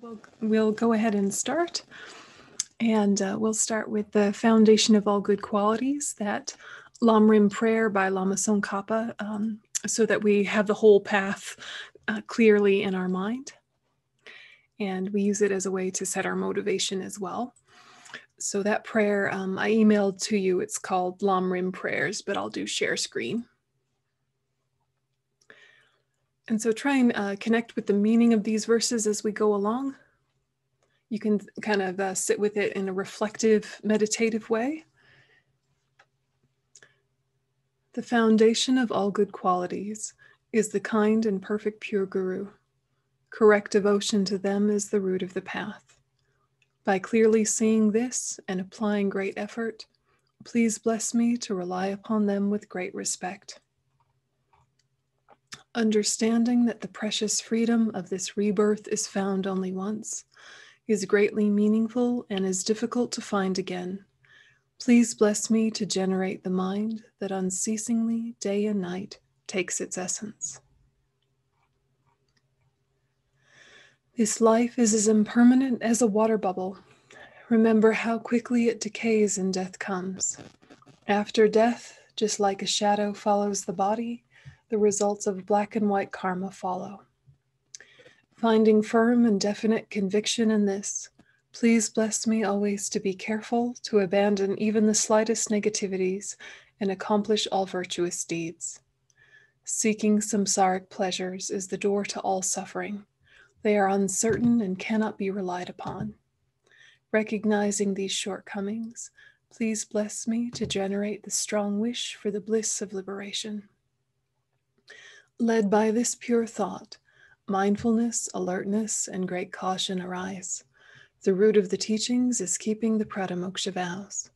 We'll, we'll go ahead and start. And uh, we'll start with the foundation of all good qualities, that Lamrim prayer by Lama Tsongkhapa, um, so that we have the whole path uh, clearly in our mind. And we use it as a way to set our motivation as well. So that prayer um, I emailed to you, it's called Lamrim prayers, but I'll do share screen. And so try and uh, connect with the meaning of these verses as we go along. You can kind of uh, sit with it in a reflective, meditative way. The foundation of all good qualities is the kind and perfect pure Guru. Correct devotion to them is the root of the path. By clearly seeing this and applying great effort, please bless me to rely upon them with great respect. Understanding that the precious freedom of this rebirth is found only once is greatly meaningful and is difficult to find again. Please bless me to generate the mind that unceasingly, day and night, takes its essence. This life is as impermanent as a water bubble. Remember how quickly it decays and death comes. After death, just like a shadow follows the body, the results of black and white karma follow. Finding firm and definite conviction in this, please bless me always to be careful to abandon even the slightest negativities and accomplish all virtuous deeds. Seeking samsaric pleasures is the door to all suffering. They are uncertain and cannot be relied upon. Recognizing these shortcomings, please bless me to generate the strong wish for the bliss of liberation. Led by this pure thought, mindfulness, alertness, and great caution arise. The root of the teachings is keeping the Pratimoksha vows.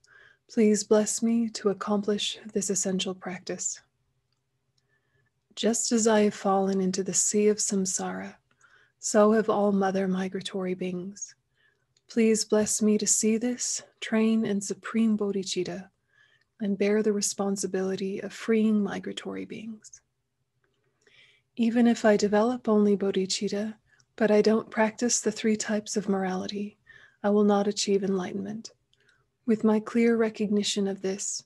Please bless me to accomplish this essential practice. Just as I have fallen into the sea of samsara, so have all mother migratory beings. Please bless me to see this, train in supreme bodhicitta, and bear the responsibility of freeing migratory beings. Even if I develop only bodhicitta, but I don't practice the three types of morality, I will not achieve enlightenment. With my clear recognition of this,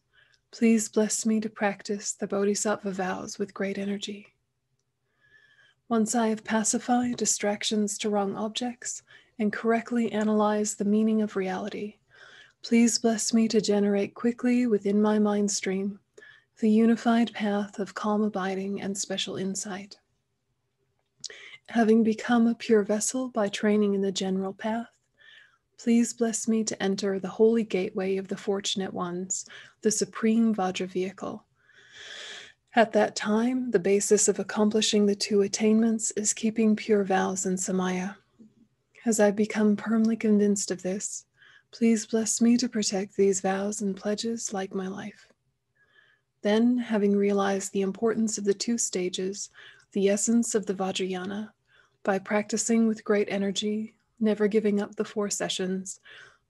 please bless me to practice the bodhisattva vows with great energy. Once I have pacified distractions to wrong objects and correctly analyzed the meaning of reality, please bless me to generate quickly within my mind stream the unified path of calm abiding and special insight. Having become a pure vessel by training in the general path, please bless me to enter the holy gateway of the fortunate ones, the supreme Vajra vehicle. At that time, the basis of accomplishing the two attainments is keeping pure vows and samaya. As I become firmly convinced of this, please bless me to protect these vows and pledges like my life. Then, having realized the importance of the two stages, the essence of the Vajrayana, by practicing with great energy, never giving up the four sessions,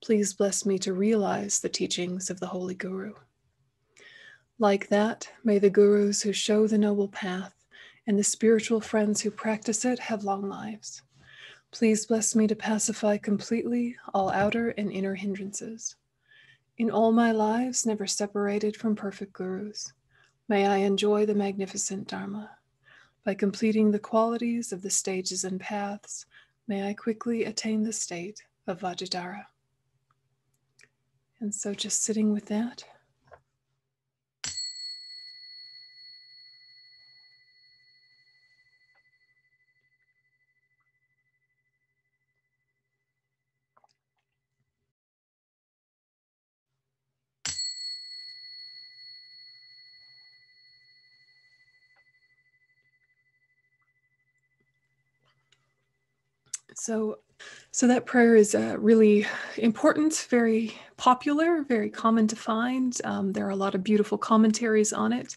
please bless me to realize the teachings of the Holy Guru. Like that, may the gurus who show the noble path and the spiritual friends who practice it have long lives. Please bless me to pacify completely all outer and inner hindrances. In all my lives, never separated from perfect gurus, may I enjoy the magnificent Dharma. By completing the qualities of the stages and paths, may I quickly attain the state of Vajradhara. And so just sitting with that. So, so that prayer is uh, really important, very popular, very common to find. Um, there are a lot of beautiful commentaries on it,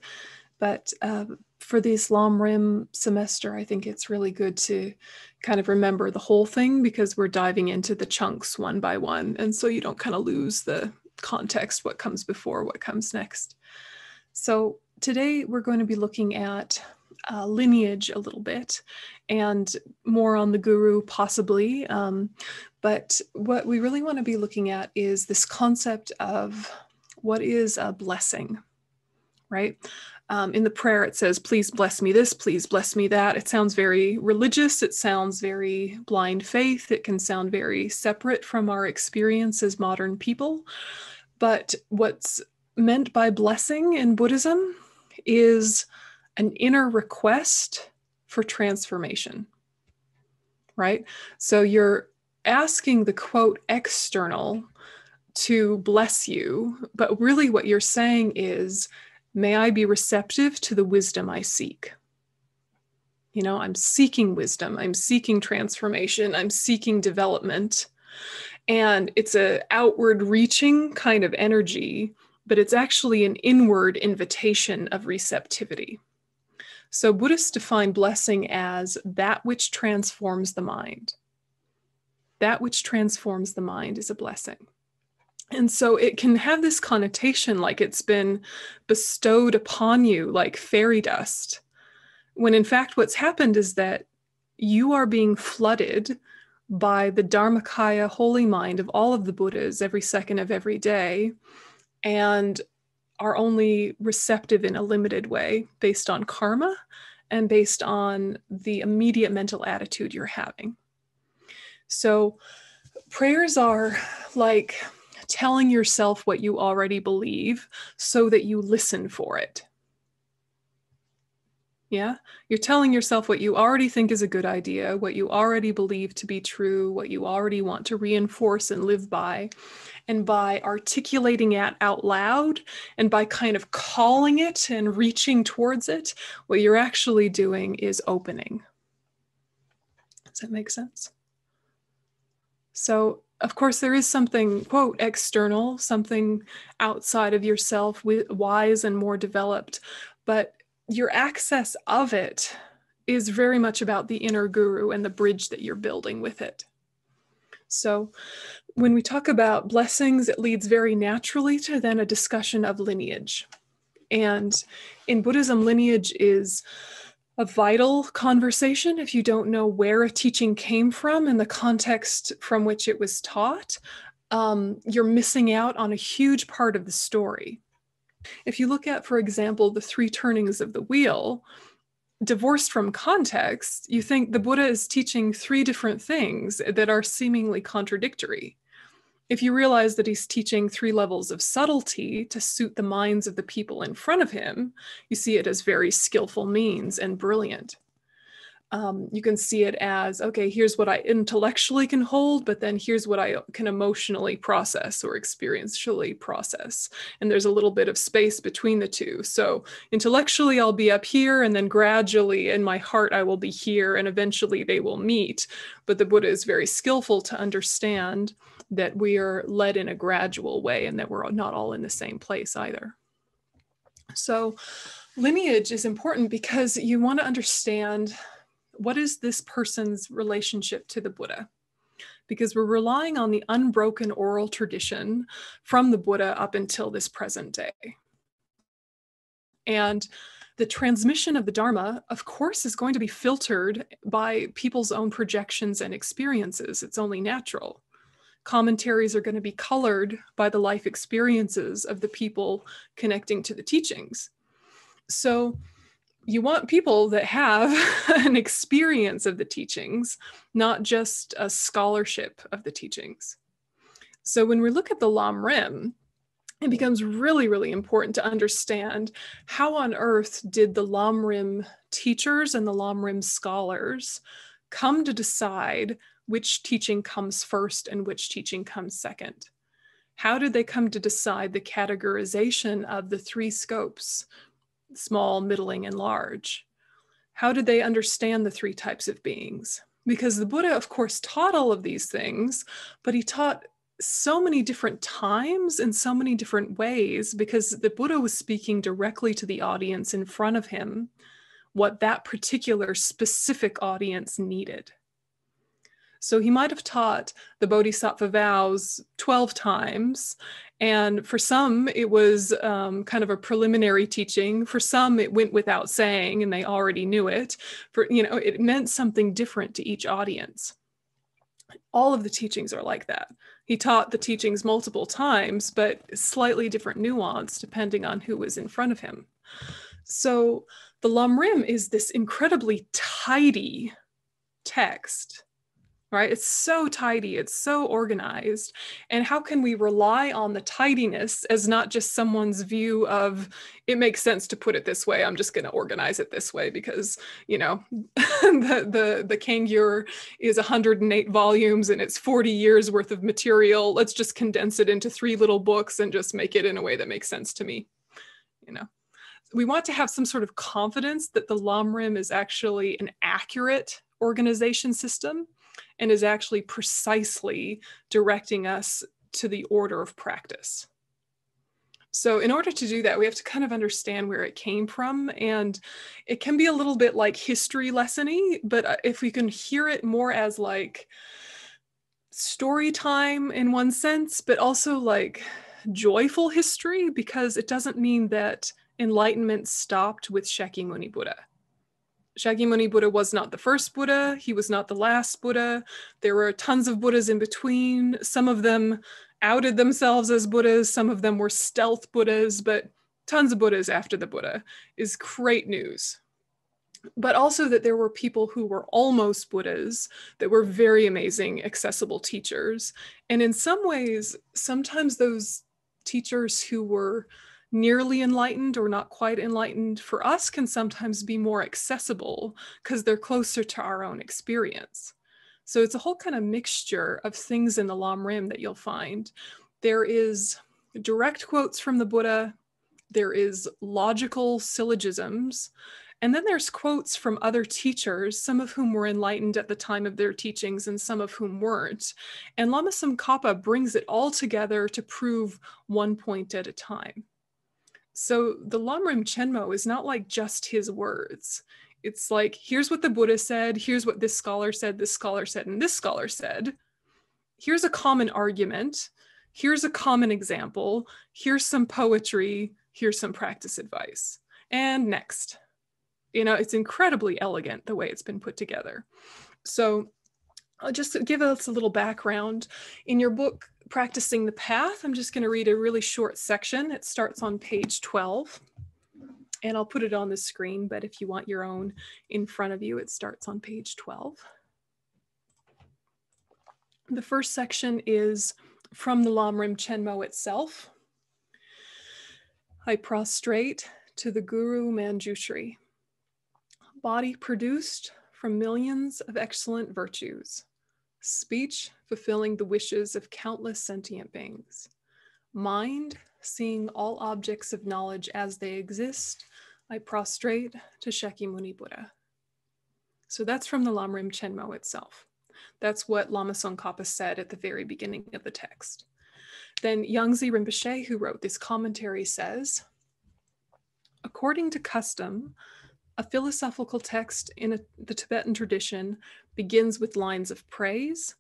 but uh, for Islam Rim semester, I think it's really good to kind of remember the whole thing because we're diving into the chunks one by one, and so you don't kind of lose the context, what comes before, what comes next. So today we're going to be looking at uh, lineage a little bit and more on the guru, possibly. Um, but what we really want to be looking at is this concept of what is a blessing, right? Um, in the prayer, it says, Please bless me this, please bless me that. It sounds very religious. It sounds very blind faith. It can sound very separate from our experience as modern people. But what's meant by blessing in Buddhism is an inner request for transformation, right? So you're asking the quote external to bless you, but really what you're saying is, May I be receptive to the wisdom I seek. You know, I'm seeking wisdom, I'm seeking transformation, I'm seeking development. And it's a outward reaching kind of energy, but it's actually an inward invitation of receptivity. So Buddhists define blessing as that which transforms the mind. That which transforms the mind is a blessing. And so it can have this connotation like it's been bestowed upon you like fairy dust, when in fact what's happened is that you are being flooded by the Dharmakaya holy mind of all of the Buddhas every second of every day, and are only receptive in a limited way based on karma and based on the immediate mental attitude you're having. So, prayers are like telling yourself what you already believe so that you listen for it. Yeah, you're telling yourself what you already think is a good idea, what you already believe to be true, what you already want to reinforce and live by. And by articulating it out loud and by kind of calling it and reaching towards it, what you're actually doing is opening. Does that make sense? So of course, there is something, quote, external, something outside of yourself, wise and more developed, but your access of it is very much about the inner guru and the bridge that you're building with it. So, when we talk about blessings, it leads very naturally to then a discussion of lineage. And in Buddhism, lineage is a vital conversation if you don't know where a teaching came from and the context from which it was taught. Um, you're missing out on a huge part of the story. If you look at, for example, the three turnings of the wheel, divorced from context, you think the Buddha is teaching three different things that are seemingly contradictory if you realize that he's teaching three levels of subtlety to suit the minds of the people in front of him, you see it as very skillful means and brilliant. Um, you can see it as okay, here's what I intellectually can hold, but then here's what I can emotionally process or experientially process. And there's a little bit of space between the two. So intellectually, I'll be up here, and then gradually in my heart, I will be here, and eventually they will meet. But the Buddha is very skillful to understand that we are led in a gradual way and that we're not all in the same place either. So, lineage is important because you want to understand what is this person's relationship to the Buddha? Because we're relying on the unbroken oral tradition from the Buddha up until this present day. And the transmission of the Dharma, of course, is going to be filtered by people's own projections and experiences. It's only natural commentaries are going to be colored by the life experiences of the people connecting to the teachings. So you want people that have an experience of the teachings, not just a scholarship of the teachings. So when we look at the Lam Rim, it becomes really, really important to understand how on earth did the Lam Rim teachers and the Lam Rim scholars come to decide which teaching comes first and which teaching comes second? How did they come to decide the categorization of the three scopes, small, middling, and large? How did they understand the three types of beings? Because the Buddha, of course, taught all of these things, but he taught so many different times in so many different ways because the Buddha was speaking directly to the audience in front of him, what that particular specific audience needed. So he might have taught the Bodhisattva vows 12 times And for some, it was um, kind of a preliminary teaching. For some, it went without saying and they already knew it. For, you know, it meant something different to each audience. All of the teachings are like that. He taught the teachings multiple times, but slightly different nuance depending on who was in front of him. So the Lamrim is this incredibly tidy text right? It's so tidy, it's so organized. And how can we rely on the tidiness as not just someone's view of it makes sense to put it this way. I'm just going to organize it this way because, you know, the the the Kangyur is 108 volumes and it's 40 years worth of material. Let's just condense it into three little books and just make it in a way that makes sense to me. You know we want to have some sort of confidence that the Lamrim is actually an accurate organization system and is actually precisely directing us to the order of practice. So, in order to do that, we have to kind of understand where it came from. And it can be a little bit like history lessony, but uh, if we can hear it more as like story time in one sense, but also like joyful history, because it doesn't mean that enlightenment stopped with Shakyamuni Buddha. Shakyamuni Buddha was not the first Buddha, he was not the last Buddha. There were tons of Buddhas in between. Some of them outed themselves as Buddhas, some of them were stealth Buddhas, but tons of Buddhas after the Buddha is great news. But also that there were people who were almost Buddhas that were very amazing, accessible teachers. And in some ways, sometimes those teachers who were nearly enlightened or not quite enlightened for us can sometimes be more accessible because they're closer to our own experience. So it's a whole kind of mixture of things in the Lam Rim that you'll find. There is direct quotes from the Buddha, there is logical syllogisms, and then there's quotes from other teachers, some of whom were enlightened at the time of their teachings and some of whom weren't. And Lama Tsongkhapa brings it all together to prove one point at a time. So the Lamrim Chenmo is not like just his words. It's like, here's what the Buddha said, here's what this scholar said, this scholar said, and this scholar said. Here's a common argument. Here's a common example. Here's some poetry. Here's some practice advice. And next. You know, it's incredibly elegant the way it's been put together. So I'll just give us a little background. In your book, Practicing the Path, I'm just going to read a really short section. It starts on page 12, and I'll put it on the screen, but if you want your own in front of you, it starts on page 12. The first section is from the Lamrim Chenmo itself. I prostrate to the Guru Manjushri, body produced from millions of excellent virtues, speech fulfilling the wishes of countless sentient beings, mind seeing all objects of knowledge as they exist, I prostrate to Shakyamuni Buddha. So that's from the Lamrim Chenmo itself. That's what Lama Tsongkhapa said at the very beginning of the text. Then Yangsi Rinpoche, who wrote this commentary, says, According to custom, a philosophical text in a, the Tibetan tradition begins with lines of praise,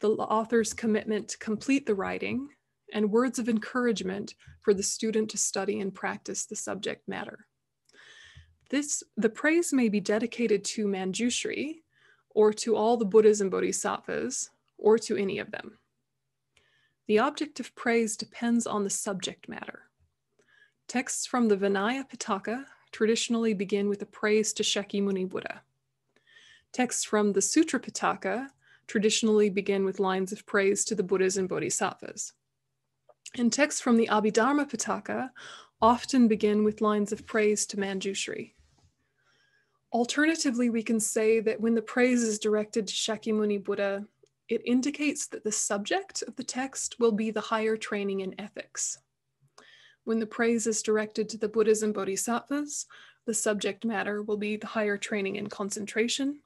the author's commitment to complete the writing, and words of encouragement for the student to study and practice the subject matter. This, the praise may be dedicated to Manjushri, or to all the Buddhas and Bodhisattvas, or to any of them. The object of praise depends on the subject matter. Texts from the Vinaya Pitaka traditionally begin with a praise to Shakyamuni Buddha. Texts from the Sutra Pitaka traditionally begin with lines of praise to the Buddhas and Bodhisattvas. And texts from the Abhidharma Pitaka often begin with lines of praise to Manjushri. Alternatively, we can say that when the praise is directed to Shakyamuni Buddha, it indicates that the subject of the text will be the higher training in ethics. When the praise is directed to the Buddhas and Bodhisattvas, the subject matter will be the higher training in concentration.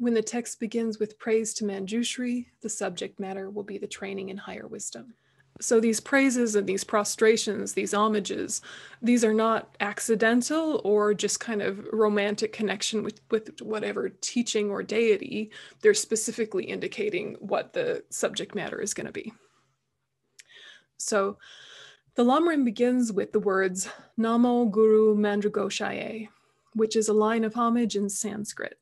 When the text begins with praise to Manjushri, the subject matter will be the training in higher wisdom. So these praises and these prostrations, these homages, these are not accidental or just kind of romantic connection with, with whatever teaching or deity. They're specifically indicating what the subject matter is going to be. So the Lamrim begins with the words Namo Guru Manjughoshaya, which is a line of homage in Sanskrit.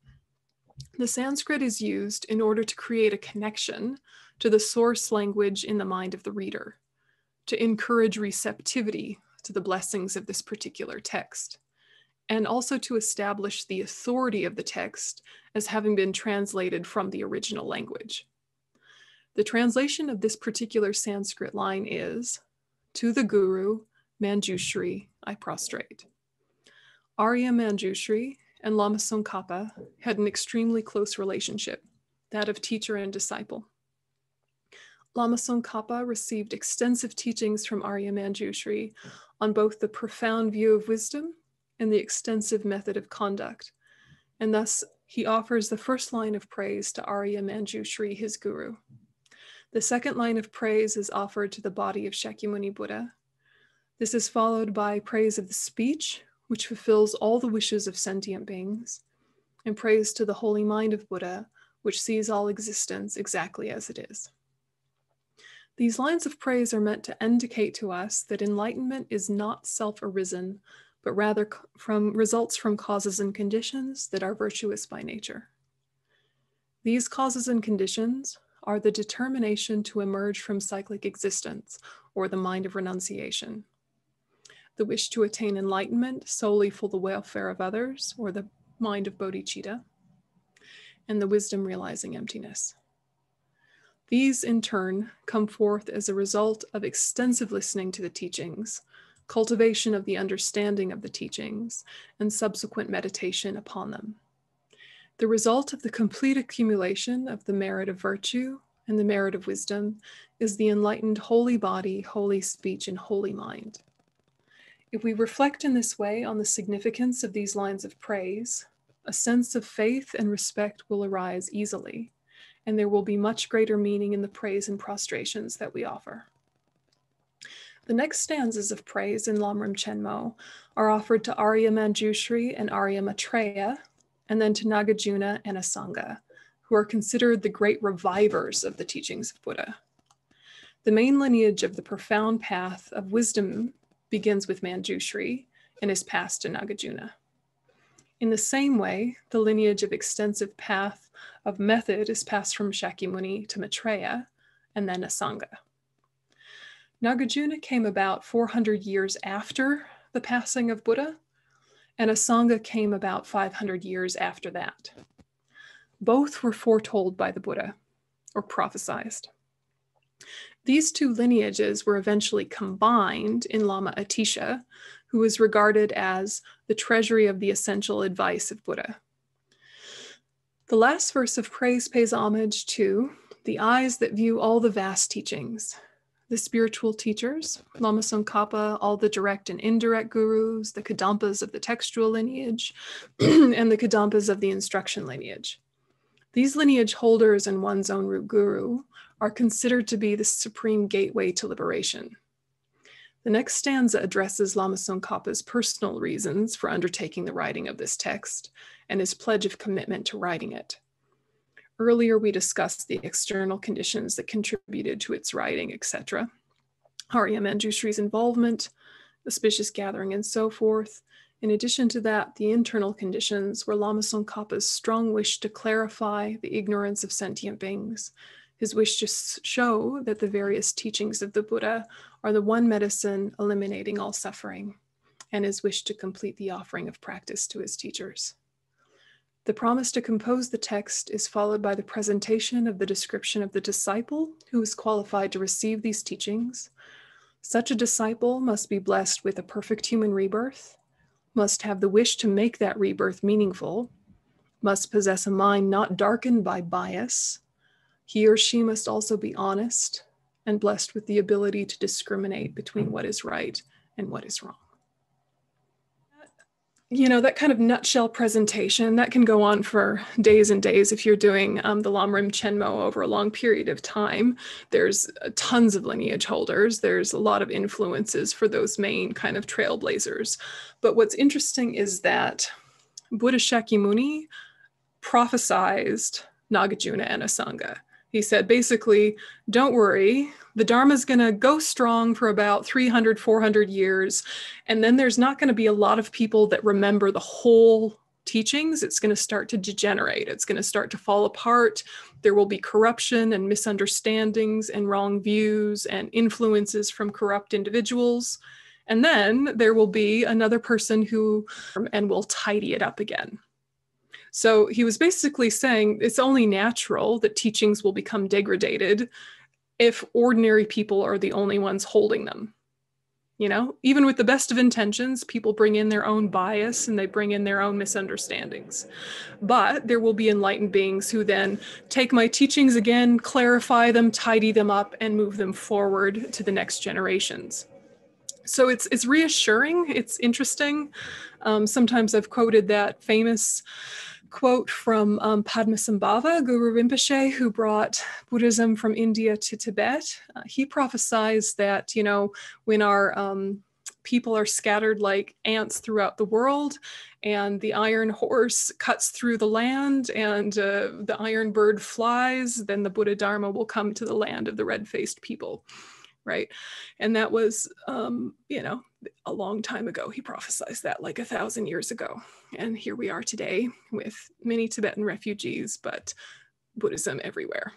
The Sanskrit is used in order to create a connection to the source language in the mind of the reader, to encourage receptivity to the blessings of this particular text, and also to establish the authority of the text as having been translated from the original language. The translation of this particular Sanskrit line is To the Guru, Manjushri, I prostrate. Arya Manjushri and Lama Tsongkhapa had an extremely close relationship, that of teacher and disciple. Lama Tsongkhapa received extensive teachings from Arya Manjushri on both the profound view of wisdom and the extensive method of conduct, and thus he offers the first line of praise to Arya Manjushri, his guru. The second line of praise is offered to the body of Shakyamuni Buddha. This is followed by praise of the speech, which fulfills all the wishes of sentient beings, and praise to the holy mind of Buddha, which sees all existence exactly as it is. These lines of praise are meant to indicate to us that enlightenment is not self arisen, but rather from results from causes and conditions that are virtuous by nature. These causes and conditions are the determination to emerge from cyclic existence or the mind of renunciation the wish to attain enlightenment solely for the welfare of others, or the mind of bodhicitta, and the wisdom realizing emptiness. These, in turn, come forth as a result of extensive listening to the teachings, cultivation of the understanding of the teachings, and subsequent meditation upon them. The result of the complete accumulation of the merit of virtue and the merit of wisdom is the enlightened holy body, holy speech, and holy mind. If we reflect in this way on the significance of these lines of praise, a sense of faith and respect will arise easily, and there will be much greater meaning in the praise and prostrations that we offer. The next stanzas of praise in Lamrim Chenmo are offered to Arya Manjushri and Arya Maitreya, and then to Nagarjuna and Asanga, who are considered the great revivers of the teachings of Buddha. The main lineage of the profound path of wisdom begins with Manjushri and is passed to Nagarjuna. In the same way, the lineage of extensive path of method is passed from Shakyamuni to Maitreya and then Asanga. Nagarjuna came about 400 years after the passing of Buddha, and Asanga came about 500 years after that. Both were foretold by the Buddha or prophesized. These two lineages were eventually combined in Lama Atisha, who was regarded as the treasury of the essential advice of Buddha. The last verse of praise pays homage to the eyes that view all the vast teachings, the spiritual teachers, Lama Tsongkhapa, all the direct and indirect gurus, the Kadampas of the textual lineage, and the Kadampas of the instruction lineage. These lineage holders and one's own root guru are considered to be the supreme gateway to liberation. The next stanza addresses Lama Tsongkhapa's personal reasons for undertaking the writing of this text and his pledge of commitment to writing it. Earlier, we discussed the external conditions that contributed to its writing, etc. Arya Manjushri's involvement, auspicious gathering, and so forth. In addition to that, the internal conditions were Lama Tsongkhapa's strong wish to clarify the ignorance of sentient beings, his wish to show that the various teachings of the Buddha are the one medicine eliminating all suffering, and his wish to complete the offering of practice to his teachers. The promise to compose the text is followed by the presentation of the description of the disciple who is qualified to receive these teachings. Such a disciple must be blessed with a perfect human rebirth, must have the wish to make that rebirth meaningful, must possess a mind not darkened by bias, he or she must also be honest and blessed with the ability to discriminate between what is right and what is wrong. You know, that kind of nutshell presentation, that can go on for days and days if you're doing um, the Lamrim Chenmo over a long period of time. There's uh, tons of lineage holders. There's a lot of influences for those main kind of trailblazers. But what's interesting is that Buddha Shakyamuni prophesized Nagarjuna and Asanga He said basically, don't worry, the Dharma is going to go strong for about 300, 400 years. And then there's not going to be a lot of people that remember the whole teachings. It's going to start to degenerate, it's going to start to fall apart. There will be corruption and misunderstandings and wrong views and influences from corrupt individuals. And then there will be another person who and will tidy it up again. So he was basically saying it's only natural that teachings will become degraded if ordinary people are the only ones holding them. You know, even with the best of intentions, people bring in their own bias and they bring in their own misunderstandings. But there will be enlightened beings who then take my teachings again, clarify them, tidy them up, and move them forward to the next generations. So it's it's reassuring. It's interesting. Um, sometimes I've quoted that famous quote from um, Padmasambhava, Guru Rinpoche, who brought Buddhism from India to Tibet. Uh, he prophesies that, you know, when our um, people are scattered like ants throughout the world, and the iron horse cuts through the land, and uh, the iron bird flies, then the Buddha Dharma will come to the land of the red faced people right? And that was, um, you know, a long time ago. He prophesied that like a thousand years ago. And here we are today with many Tibetan refugees, but Buddhism everywhere.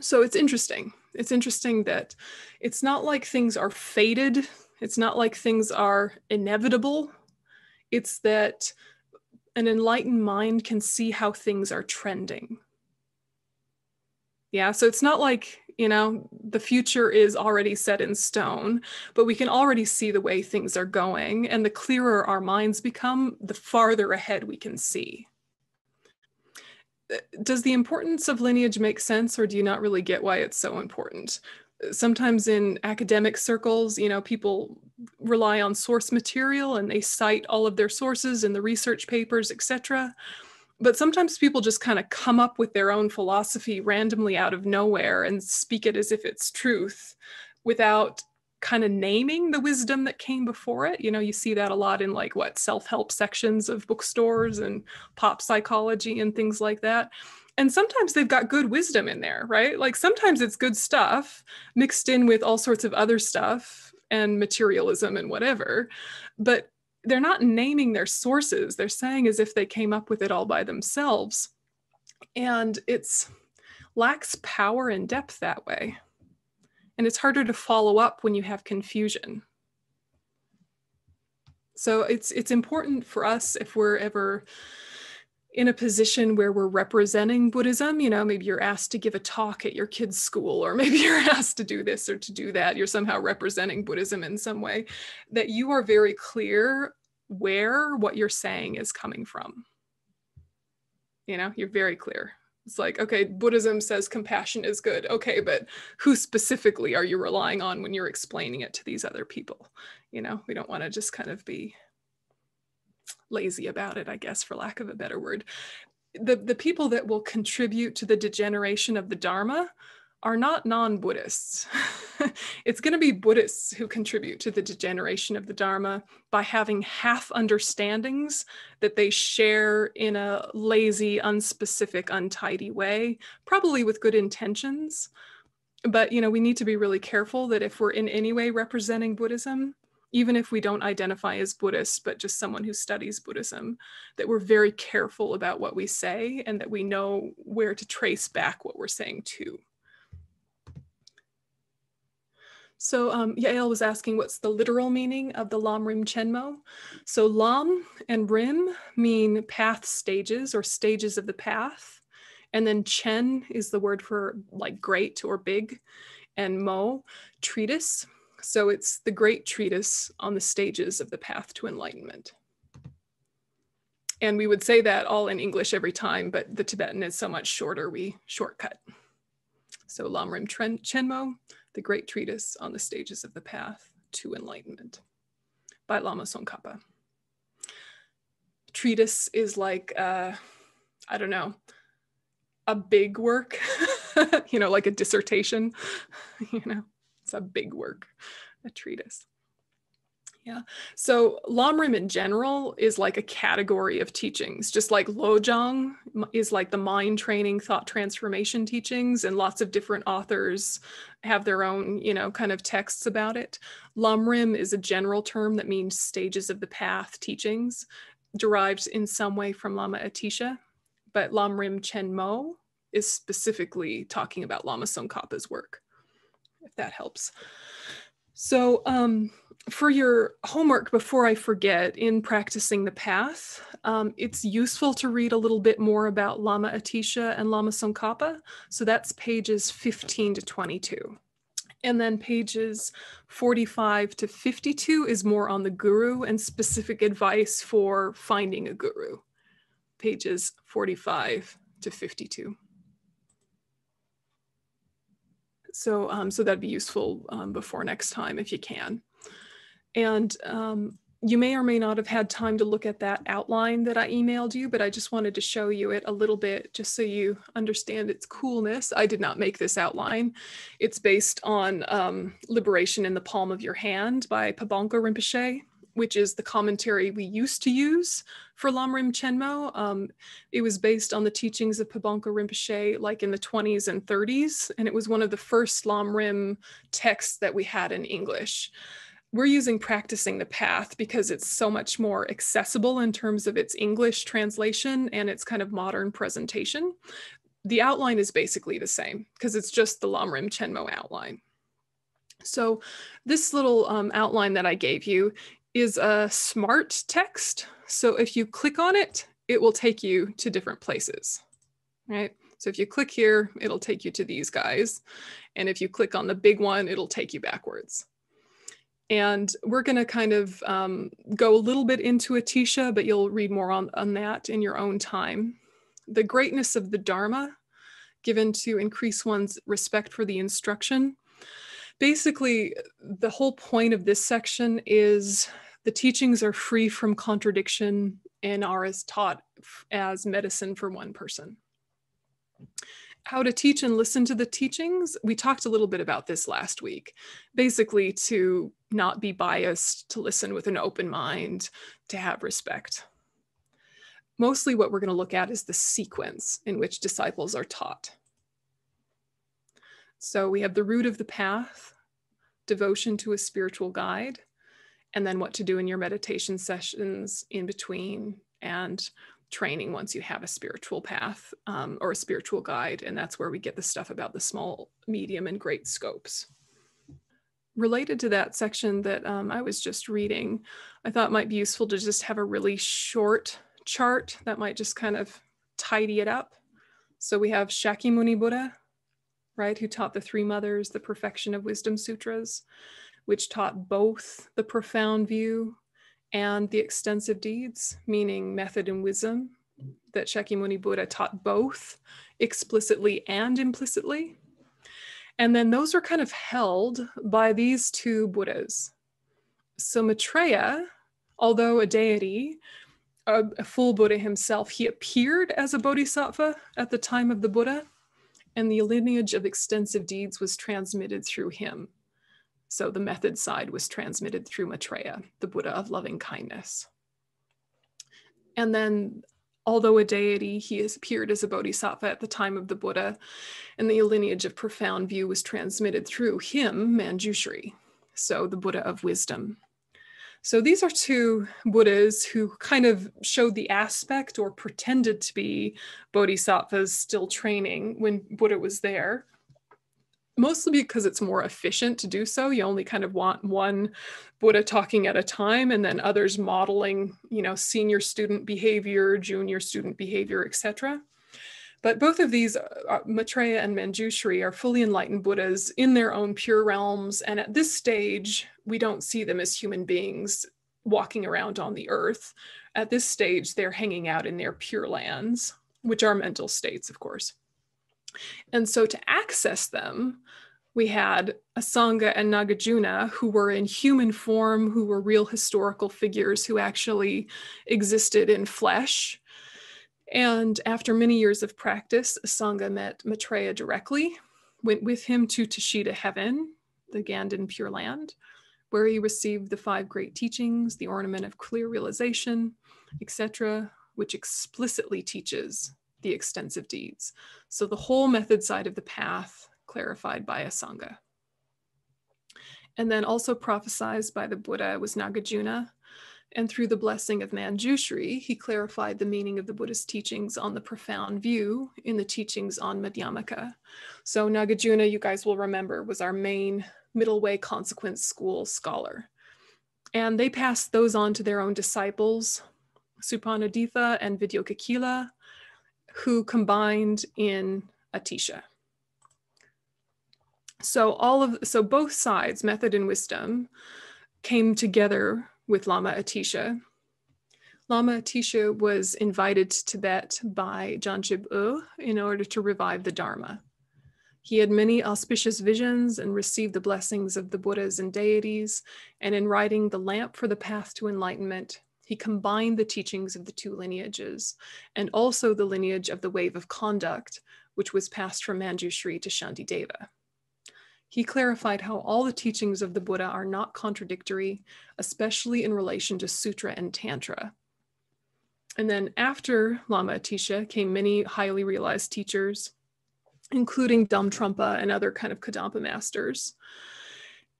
So it's interesting. It's interesting that it's not like things are fated, it's not like things are inevitable. It's that an enlightened mind can see how things are trending. Yeah, so it's not like you know the future is already set in stone but we can already see the way things are going and the clearer our minds become the farther ahead we can see. Uh, does the importance of lineage make sense or do you not really get why it's so important? Sometimes in academic circles you know people rely on source material and they cite all of their sources in the research papers etc but sometimes people just kind of come up with their own philosophy randomly out of nowhere and speak it as if it's truth without kind of naming the wisdom that came before it. You know, you see that a lot in like what self help sections of bookstores and pop psychology and things like that. And sometimes they've got good wisdom in there, right? Like sometimes it's good stuff mixed in with all sorts of other stuff and materialism and whatever. But they're not naming their sources. They're saying as if they came up with it all by themselves. And it's lacks power and depth that way. And it's harder to follow up when you have confusion. So it's it's important for us if we're ever in a position where we're representing Buddhism, you know, maybe you're asked to give a talk at your kid's school, or maybe you're asked to do this or to do that, you're somehow representing Buddhism in some way, that you are very clear where what you're saying is coming from. You know, you're very clear. It's like, okay, Buddhism says compassion is good. Okay, but who specifically are you relying on when you're explaining it to these other people? You know, we don't want to just kind of be lazy about it, I guess, for lack of a better word. The, the people that will contribute to the degeneration of the Dharma are not non Buddhists. it's going to be Buddhists who contribute to the degeneration of the Dharma by having half understandings that they share in a lazy, unspecific, untidy way, probably with good intentions. But you know, we need to be really careful that if we're in any way representing Buddhism, even if we don't identify as Buddhist, but just someone who studies Buddhism, that we're very careful about what we say and that we know where to trace back what we're saying to. So um, Yael was asking what's the literal meaning of the Lam Rim Chenmo. So Lam and Rim mean path stages or stages of the path. And then Chen is the word for like great or big. And Mo, treatise. So it's the great treatise on the stages of the path to enlightenment. And we would say that all in English every time, but the Tibetan is so much shorter, we shortcut. So Lam Rim Chenmo, the great treatise on the stages of the path to enlightenment by Lama Tsongkhapa. Treatise is like, uh, I don't know, a big work, you know, like a dissertation, you know, it's a big work, a treatise. Yeah. So Lamrim in general is like a category of teachings, just like Lojong is like the mind training, thought transformation teachings, and lots of different authors have their own, you know, kind of texts about it. Lamrim is a general term that means stages of the path teachings, derived in some way from Lama Atisha, but Lamrim Chenmo is specifically talking about Lama Tsongkhapa's work, if that helps. So um, for your homework, before I forget, in practicing the path, um, it's useful to read a little bit more about Lama Atisha and Lama Tsongkhapa. So that's pages 15 to 22. And then pages 45 to 52 is more on the guru and specific advice for finding a guru. Pages 45 to 52. So, um, so that'd be useful um, before next time if you can. And um, you may or may not have had time to look at that outline that I emailed you, but I just wanted to show you it a little bit just so you understand its coolness. I did not make this outline. It's based on um, Liberation in the Palm of Your Hand by Pabongka Rinpoche, which is the commentary we used to use for Lamrim Chenmo. Um, it was based on the teachings of Pabongka Rinpoche like in the 20s and 30s, and it was one of the first Lamrim texts that we had in English we're using practicing the path because it's so much more accessible in terms of its English translation and its kind of modern presentation. The outline is basically the same because it's just the Lamrim Chenmo outline. So this little um, outline that I gave you is a smart text. So if you click on it, it will take you to different places, right? So if you click here, it'll take you to these guys. And if you click on the big one, it'll take you backwards. And we're going to kind of um, go a little bit into Atisha, but you'll read more on, on that in your own time. The greatness of the Dharma, given to increase one's respect for the instruction. Basically, the whole point of this section is the teachings are free from contradiction and are as taught as medicine for one person how to teach and listen to the teachings. We talked a little bit about this last week. Basically, to not be biased, to listen with an open mind, to have respect. Mostly, what we're going to look at is the sequence in which disciples are taught. So, we have the root of the path, devotion to a spiritual guide, and then what to do in your meditation sessions in between, and training once you have a spiritual path um, or a spiritual guide. And that's where we get the stuff about the small, medium, and great scopes. Related to that section that um, I was just reading, I thought might be useful to just have a really short chart that might just kind of tidy it up. So we have Shakyamuni Buddha, right, who taught the three mothers the perfection of wisdom sutras, which taught both the profound view and the extensive deeds, meaning method and wisdom, that Shakyamuni Buddha taught both explicitly and implicitly. And then those were kind of held by these two Buddhas. So Maitreya, although a deity, a, a, full Buddha himself, he appeared as a bodhisattva at the time of the Buddha, and the lineage of extensive deeds was transmitted through him. So the method side was transmitted through Maitreya, the Buddha of loving kindness. And then, although a deity, he has appeared as a bodhisattva at the time of the Buddha, and the lineage of profound view was transmitted through him, Manjushri, so the Buddha of wisdom. So these are two Buddhas who kind of showed the aspect or pretended to be bodhisattvas still training when Buddha was there mostly because it's more efficient to do so. You only kind of want one Buddha talking at a time and then others modeling, you know, senior student behavior, junior student behavior, etc. But both of these, uh, uh, Maitreya and Manjushri, are fully enlightened Buddhas in their own pure realms. And at this stage, we don't see them as human beings walking around on the earth. At this stage, they're hanging out in their pure lands, which are mental states, of course. And so to access them, we had Asanga and Nagarjuna, who were in human form, who were real historical figures who actually existed in flesh. And after many years of practice, Asanga met Maitreya directly, went with him to Tushita heaven, the Ganden Pure Land, where he received the five great teachings, the ornament of clear realization, etc., which explicitly teaches the extensive deeds. So the whole method side of the path clarified by Asanga. And then also prophesied by the Buddha was Nagarjuna. And through the blessing of Manjushri, he clarified the meaning of the Buddhist teachings on the profound view in the teachings on Madhyamaka. So Nagarjuna, you guys will remember, was our main middle way consequence school scholar. And they passed those on to their own disciples, Supanaditha and Vidyakokila, who combined in Atisha. So all of so both sides, method and wisdom, came together with Lama Atisha. Lama Atisha was invited to Tibet by Jangchub Ö in order to revive the Dharma. He had many auspicious visions and received the blessings of the Buddhas and deities. And in writing The Lamp for the Path to Enlightenment, he combined the teachings of the two lineages and also the lineage of the wave of conduct, which was passed from Manjushri to Shantideva. He clarified how all the teachings of the Buddha are not contradictory, especially in relation to Sutra and Tantra. And then after Lama Atisha came many highly realized teachers, including Dromtönpa and other kind of Kadampa masters.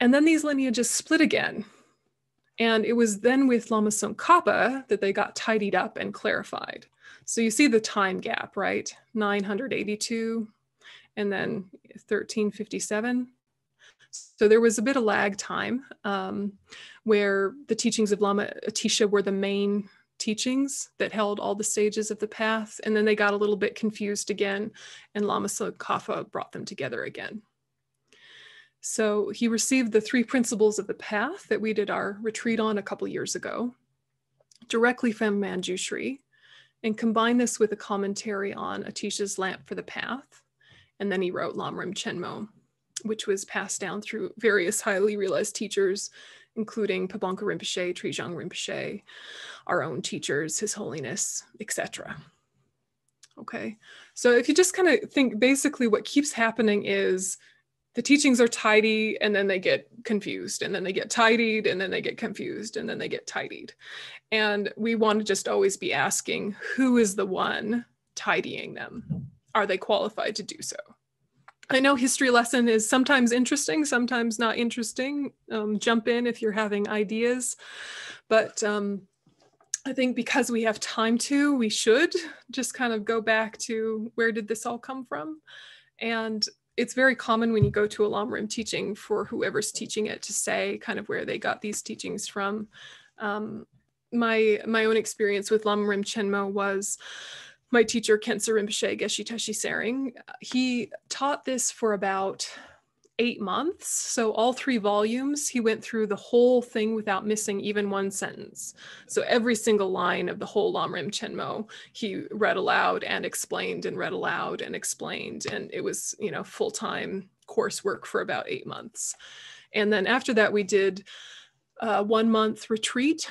And then these lineages split again. And it was then with Lama Tsongkhapa that they got tidied up and clarified. So you see the time gap, right? 982 and then 1357. So there was a bit of lag time um, where the teachings of Lama Atisha were the main teachings that held all the stages of the path. And then they got a little bit confused again, and Lama Tsongkhapa brought them together again. So he received the three principles of the path that we did our retreat on a couple years ago, directly from Manjushri, and combined this with a commentary on Atisha's Lamp for the Path. And then he wrote Lamrim Chenmo, which was passed down through various highly realized teachers including Pabongka Rinpoche, Trijang Rinpoche, our own teachers, His Holiness, etc. Okay, so if you just kind of think basically what keeps happening is the teachings are tidy and then they get confused and then they get tidied and then they get confused and then they get tidied. And we want to just always be asking who is the one tidying them? Are they qualified to do so? I know history lesson is sometimes interesting, sometimes not interesting. Um, jump in if you're having ideas. But um, I think because we have time to, we should just kind of go back to where did this all come from? And it's very common when you go to a Lamrim teaching for whoever's teaching it to say kind of where they got these teachings from. Um, my my own experience with Lamrim Chenmo was my teacher, Khensur Rinpoche Geshe Tashi Tsering, he taught this for about eight months. So, all three volumes, he went through the whole thing without missing even one sentence. So, every single line of the whole Lamrim Chenmo, he read aloud and explained and read aloud and explained. And it was, you know, full time coursework for about eight months. And then after that, we did a one month retreat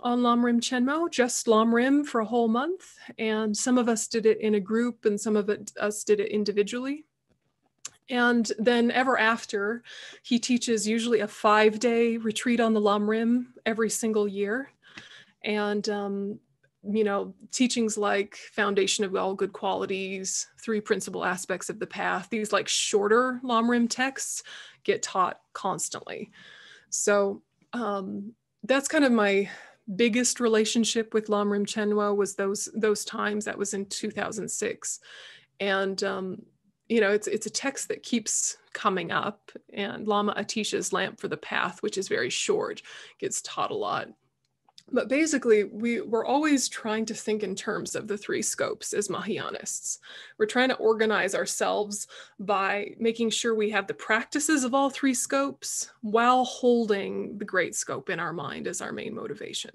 on Lamrim Chenmo, just Lamrim for a whole month. And some of us did it in a group and some of us did it individually. And then ever after, he teaches usually a five day retreat on the Lamrim every single year. And, um, you know, teachings like Foundation of All Good Qualities, Three Principal Aspects of the Path, these like shorter Lamrim texts get taught constantly. So um, that's kind of my biggest relationship with Lam Lamrim Chenmo was those those times. That was in 2006, and um, you know it's it's a text that keeps coming up. And Lama Atisha's Lamp for the Path, which is very short, gets taught a lot. But basically, we, we're always trying to think in terms of the three scopes as Mahayanists. We're trying to organize ourselves by making sure we have the practices of all three scopes while holding the great scope in our mind as our main motivation.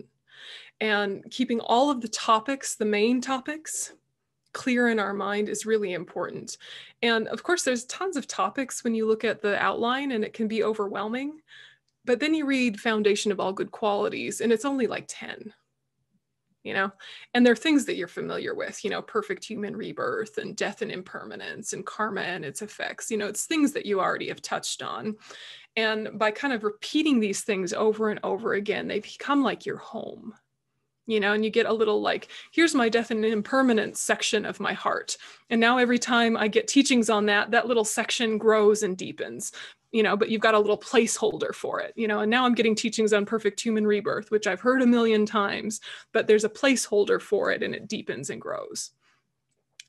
And keeping all of the topics, the main topics, clear in our mind is really important. And of course, there's tons of topics when you look at the outline, and it can be overwhelming. But then you read Foundation of All Good Qualities, and it's only like 10. you know and they're things that you're familiar with you know perfect human rebirth and death and impermanence and karma and its effects you know it's things that you already have touched on and by kind of repeating these things over and over again they become like your home you know and you get a little like here's my death and impermanence section of my heart. And now every time i get teachings on that that little section grows and deepens you know but you've got a little placeholder for it you know. And now i'm getting teachings on perfect human rebirth which i've heard a million times but there's a placeholder for it and it deepens and grows.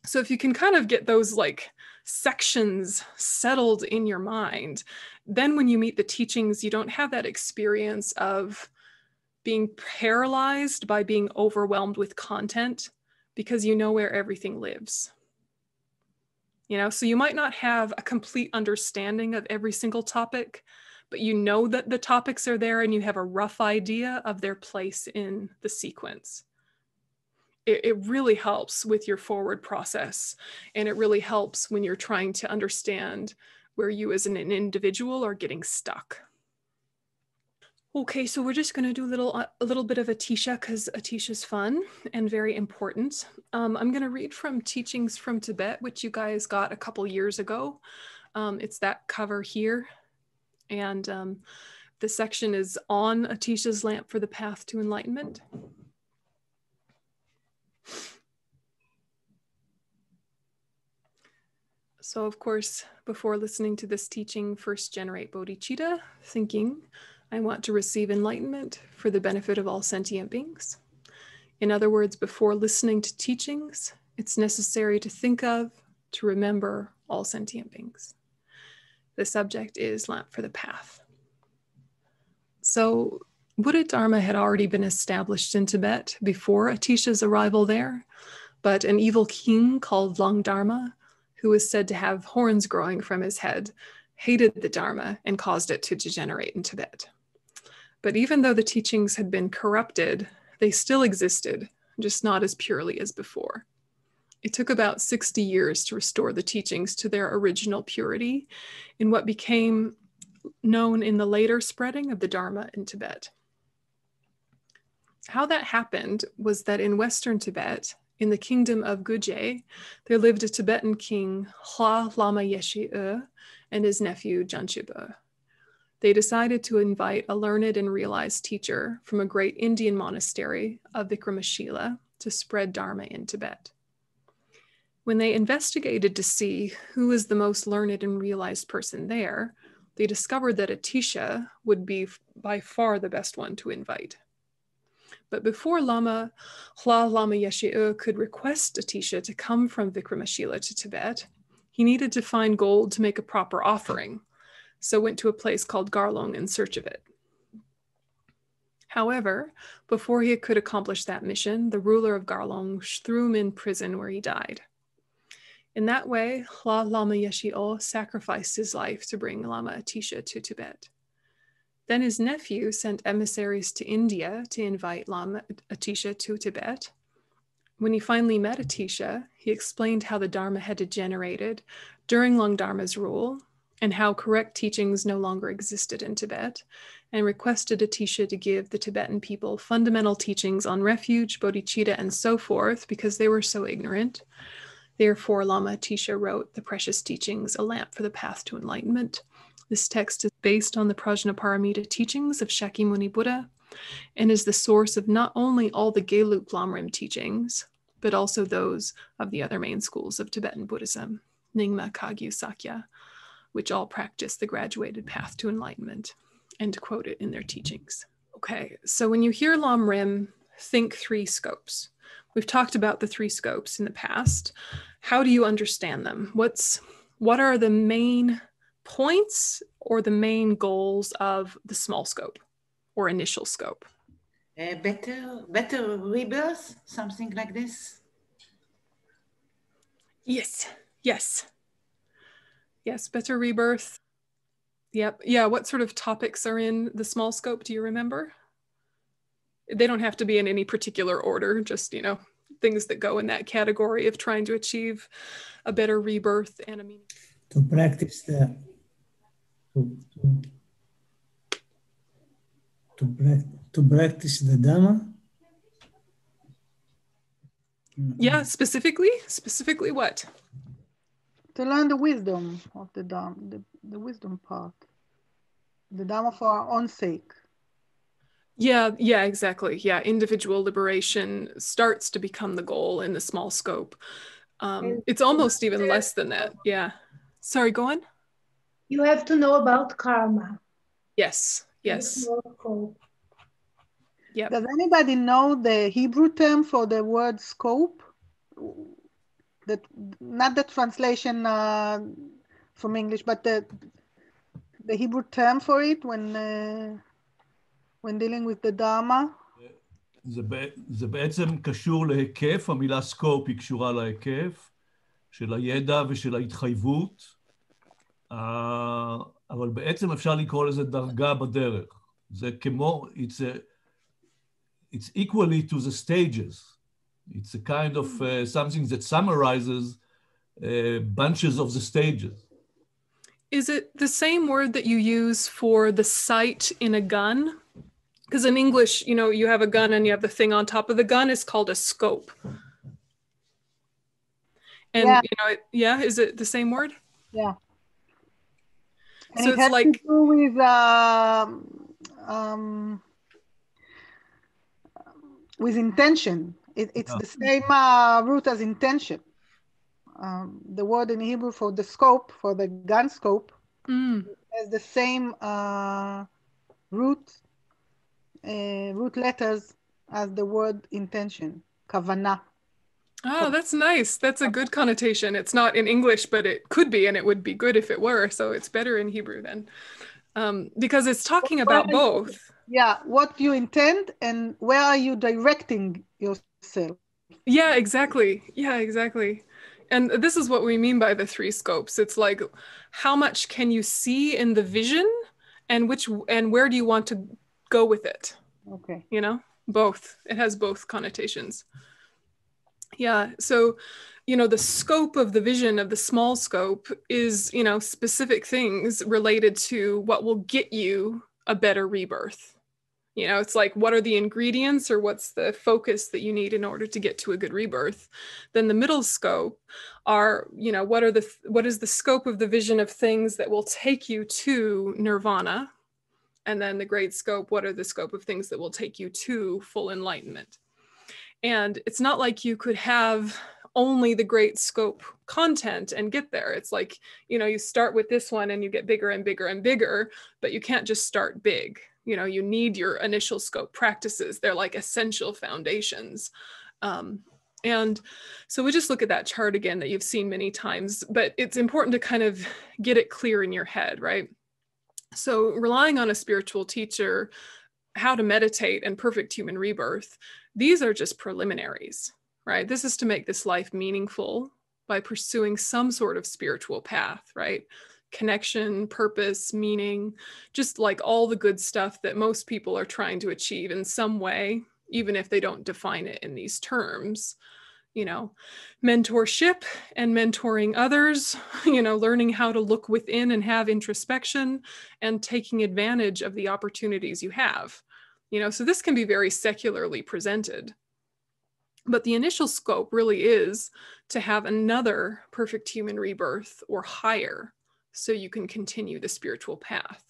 So if you can kind of get those like sections settled in your mind then when you meet the teachings you don't have that experience of being paralyzed by being overwhelmed with content because you know where everything lives. You know, so you might not have a complete understanding of every single topic, but you know that the topics are there and you have a rough idea of their place in the sequence. It, it really helps with your forward process. And it really helps when you're trying to understand where you as an individual are getting stuck. Okay, so we're just going to do a little, uh, a little bit of Atisha because Atisha's fun and very important. Um, I'm going to read from Teachings from Tibet, which you guys got a couple years ago. Um, it's that cover here. And um, the section is on Atisha's lamp for the path to enlightenment. So of course, before listening to this teaching, first generate bodhicitta, thinking, I want to receive enlightenment for the benefit of all sentient beings. In other words, before listening to teachings, it's necessary to think of, to remember all sentient beings. The subject is Lamp for the Path. So, Buddha Dharma had already been established in Tibet before Atisha's arrival there, but an evil king called Lang Darma, who was said to have horns growing from his head, hated the Dharma and caused it to degenerate in Tibet. But even though the teachings had been corrupted, they still existed, just not as purely as before. It took about 60 years to restore the teachings to their original purity in what became known in the later spreading of the Dharma in Tibet. How that happened was that in Western Tibet, in the kingdom of Guge, there lived a Tibetan king, Hla Lama Yeshe and his nephew, Janchiba they decided to invite a learned and realized teacher from a great Indian monastery of Vikramashila to spread Dharma in Tibet. When they investigated to see who was the most learned and realized person there, they discovered that Atisha would be by far the best one to invite. But before Lama Hla Lama Yeshe could request Atisha to come from Vikramashila to Tibet, he needed to find gold to make a proper offering so went to a place called Garlog in search of it. However, before he could accomplish that mission, the ruler of Garlog threw him in prison where he died. In that way, Hla Lama Yeshe sacrificed his life to bring Lama Atisha to Tibet. Then his nephew sent emissaries to India to invite Lama Atisha to Tibet. When he finally met Atisha, he explained how the Dharma had degenerated during Lang Darma's rule and how correct teachings no longer existed in Tibet, and requested Atisha to give the Tibetan people fundamental teachings on refuge, bodhicitta, and so forth because they were so ignorant. Therefore, Lama Atisha wrote the precious teachings, A Lamp for the Path to Enlightenment. This text is based on the Prajnaparamita teachings of Shakyamuni Buddha and is the source of not only all the Gelug Lamrim teachings, but also those of the other main schools of Tibetan Buddhism, Nyingma, Kagyu, Sakya, which all practice the graduated path to enlightenment, and to quote it in their teachings. Okay, so when you hear Lam Rim, think three scopes. We've talked about the three scopes in the past. How do you understand them? What's what are the main points or the main goals of the small scope or initial scope? Uh, better, better rebirth, something like this. Yes, yes. Yes, better rebirth. Yep. Yeah. What sort of topics are in the small scope? Do you remember? They don't have to be in any particular order, just, you know, things that go in that category of trying to achieve a better rebirth and a meaning. To practice the to, to, to, to practice the Dhamma Yeah, specifically, specifically what? To learn the wisdom of the Dharma, the, the wisdom part, the Dharma for our own sake. Yeah, yeah, exactly. Yeah, individual liberation starts to become the goal in the small scope. Um, it's almost even less than that. Yeah. Sorry, go on. You have to know about karma. Yes, yes. Yep. Does anybody know the Hebrew term for the word scope? That not the translation uh, from English, but the the Hebrew term for it when uh, when dealing with the Dharma. זה, זה בעצם קשור להיקף, המילה סקופ היא קשורה להיקף של הידע ושל ההתחייבות, אבל בעצם אפשר לקרוא לזה דרגה בדרך. זה כמו, it's, a, it's equally to the stages. It's a kind of uh, something that summarizes uh, bunches of the stages. Is it the same word that you use for the sight in a gun? because in English, you know, you have a gun and you have the thing on top of the gun is called a scope. And yeah. you know, yeah, is it the same word? Yeah. And so it it's like to do with um, um, with intention. It, it's the same uh, root as intention. Um, the word in Hebrew for the scope, for the gun scope, mm. has the same uh, root uh, root letters as the word intention, kavana. Oh, that's nice. That's a good connotation. It's not in English, but it could be, and it would be good if it were. So it's better in Hebrew then, um, because it's talking about both. Yeah, what you intend and where are you directing yourself? Yeah, exactly. Yeah, exactly. And this is what we mean by the three scopes. It's like, how much can you see in the vision, and which and where do you want to go with it. Okay. You know, both. It has both connotations. Yeah. So, you know, the scope of the vision of the small scope is, you know, specific things related to what will get you a better rebirth. You know, it's like what are the ingredients or what's the focus that you need in order to get to a good rebirth. Then the middle scope are, you know, what are the what is the scope of the vision of things that will take you to nirvana, and then the great scope what are the scope of things that will take you to full enlightenment? And it's not like you could have only the great scope content and get there. It's like you know you start with this one and you get bigger and bigger and bigger but you can't just start big you know you need your initial scope practices they're like essential foundations um, and so we just look at that chart again that you've seen many times but it's important to kind of get it clear in your head right so, relying on a spiritual teacher, how to meditate, and perfect human rebirth, these are just preliminaries, right? This is to make this life meaningful by pursuing some sort of spiritual path, right? Connection, purpose, meaning, just like all the good stuff that most people are trying to achieve in some way, even if they don't define it in these terms you know, mentorship and mentoring others, you know, learning how to look within and have introspection and taking advantage of the opportunities you have. You know, so this can be very secularly presented. But the initial scope really is to have another perfect human rebirth or higher so you can continue the spiritual path.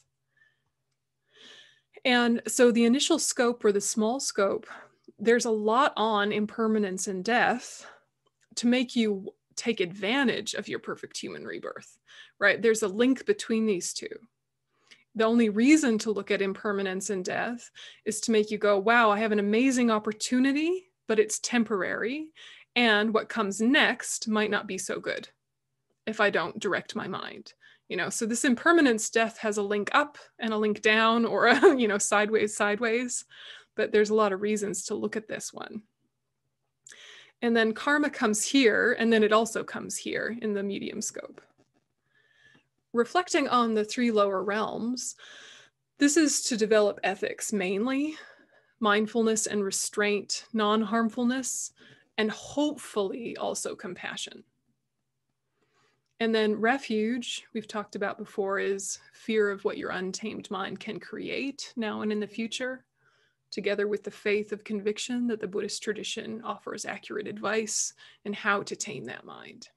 And so the initial scope or the small scope there's a lot on impermanence and death to make you take advantage of your perfect human rebirth, right? There's a link between these two. The only reason to look at impermanence and death is to make you go, wow, I have an amazing opportunity, but it's temporary. And what comes next might not be so good if I don't direct my mind. You know, so this impermanence death has a link up and a link down or a, you know, sideways, sideways but there's a lot of reasons to look at this one. And then karma comes here, and then it also comes here in the medium scope. Reflecting on the three lower realms, this is to develop ethics mainly, mindfulness and restraint, non harmfulness, and hopefully also compassion. And then refuge, we've talked about before, is fear of what your untamed mind can create now and in the future together with the faith of conviction that the Buddhist tradition offers accurate advice and how to tame that mind.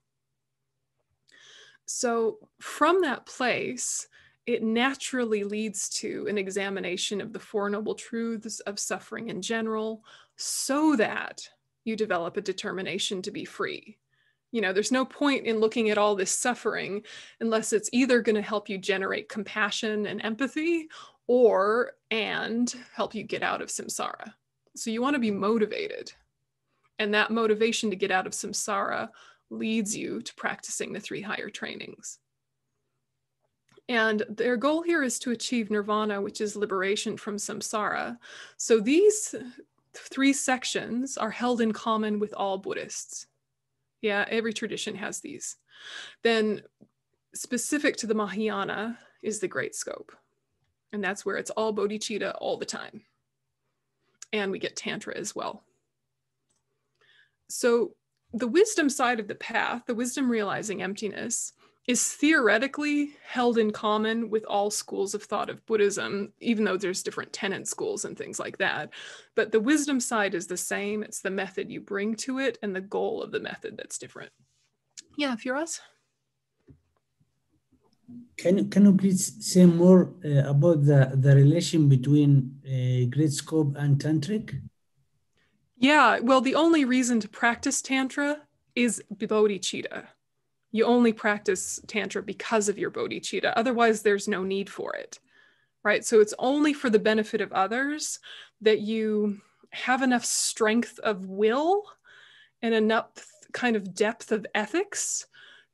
So, from that place, it naturally leads to an examination of the Four Noble Truths of suffering in general, so that you develop a determination to be free. You know, there's no point in looking at all this suffering unless it's either going to help you generate compassion and empathy or and help you get out of samsara. So you want to be motivated. And that motivation to get out of samsara leads you to practicing the three higher trainings. And their goal here is to achieve nirvana, which is liberation from samsara. So these three sections are held in common with all Buddhists. Yeah, every tradition has these. Then, specific to the Mahayana is the Great Scope. And that's where it's all bodhicitta all the time. And we get Tantra as well. So, the wisdom side of the path, the wisdom realizing emptiness, is theoretically held in common with all schools of thought of Buddhism, even though there's different tenet schools and things like that. But the wisdom side is the same. It's the method you bring to it and the goal of the method that's different. Yeah, Firas? Can, can you please say more uh, about the, the relation between uh, Great Scope and Tantric? Yeah, well, the only reason to practice Tantra is bodhicitta you only practice tantra because of your bodhicitta otherwise there's no need for it right so it's only for the benefit of others that you have enough strength of will and enough kind of depth of ethics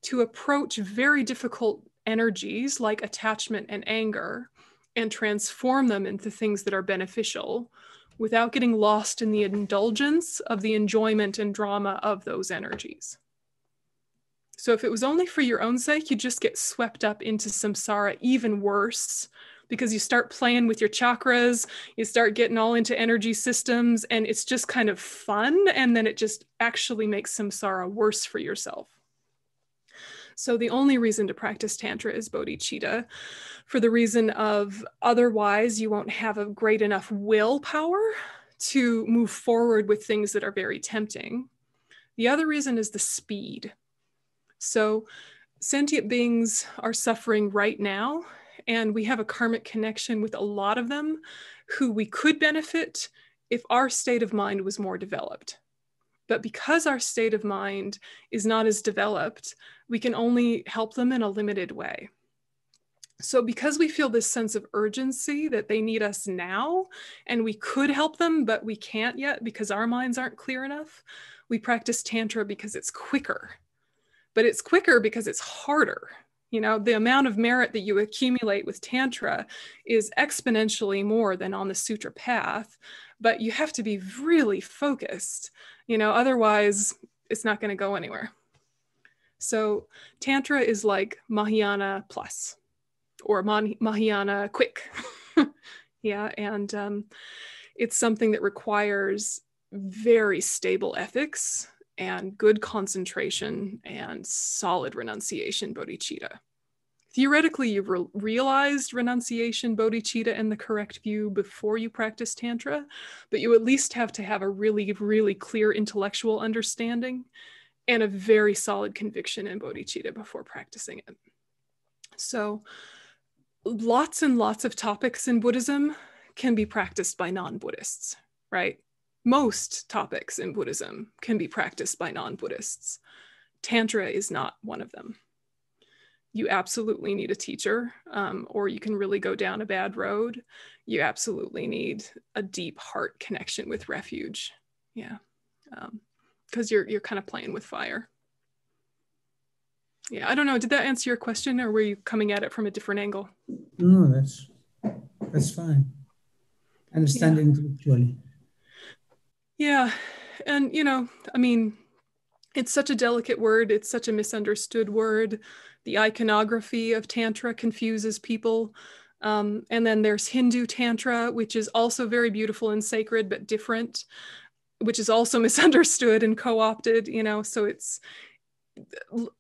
to approach very difficult energies like attachment and anger and transform them into things that are beneficial without getting lost in the indulgence of the enjoyment and drama of those energies. So if it was only for your own sake, you just get swept up into samsara even worse because you start playing with your chakras, you start getting all into energy systems, and it's just kind of fun. And then it just actually makes samsara worse for yourself. So the only reason to practice Tantra is bodhicitta for the reason of otherwise you won't have a great enough willpower to move forward with things that are very tempting. The other reason is the speed. So sentient beings are suffering right now, and we have a karmic connection with a lot of them who we could benefit if our state of mind was more developed. But because our state of mind is not as developed, we can only help them in a limited way. So, because we feel this sense of urgency that they need us now, and we could help them, but we can't yet because our minds aren't clear enough, we practice Tantra because it's quicker but it's quicker because it's harder. You know, the amount of merit that you accumulate with Tantra is exponentially more than on the Sutra path, but you have to be really focused. You know, otherwise, it's not going to go anywhere. So, Tantra is like Mahayana plus or Mahayana quick. yeah. And um, it's something that requires very stable ethics and good concentration and solid renunciation bodhicitta. Theoretically, you've re- realized renunciation bodhicitta and the correct view before you practice Tantra, but you at least have to have a really, really clear intellectual understanding and a very solid conviction in bodhicitta before practicing it. So, lots and lots of topics in Buddhism can be practiced by non Buddhists, right? Most topics in Buddhism can be practiced by non Buddhists. Tantra is not one of them. You absolutely need a teacher, um, or you can really go down a bad road. You absolutely need a deep heart connection with refuge. Yeah. Because um, you're, you're kind of playing with fire. Yeah, I don't know. Did that answer your question, or were you coming at it from a different angle? No, that's that's fine. Understand yeah. intellectually. Yeah. And, you know, I mean, it's such a delicate word, it's such a misunderstood word. The iconography of Tantra confuses people. Um, and then there's Hindu Tantra, which is also very beautiful and sacred, but different, which is also misunderstood and co opted, you know. So it's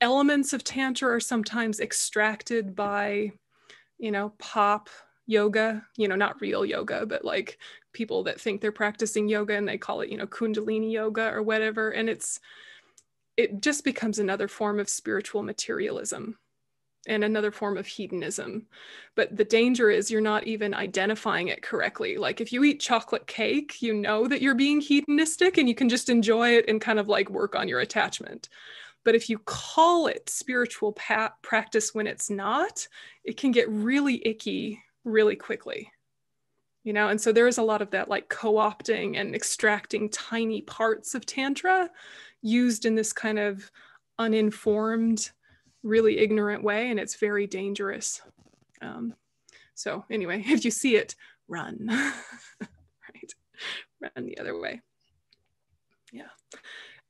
elements of Tantra are sometimes extracted by, you know, pop yoga, you know, not real yoga, but like people that think they're practicing yoga and they call it, you know, Kundalini yoga or whatever. And it's, it just becomes another form of spiritual materialism and another form of hedonism. But the danger is you're not even identifying it correctly. Like if you eat chocolate cake, you know that you're being hedonistic and you can just enjoy it and kind of like work on your attachment. But if you call it spiritual pa- practice when it's not, it can get really icky really quickly. You know, and so there is a lot of that like co opting and extracting tiny parts of Tantra used in this kind of uninformed, really ignorant way, and it's very dangerous. Um, so, anyway, if you see it, run, right? Run the other way. Yeah.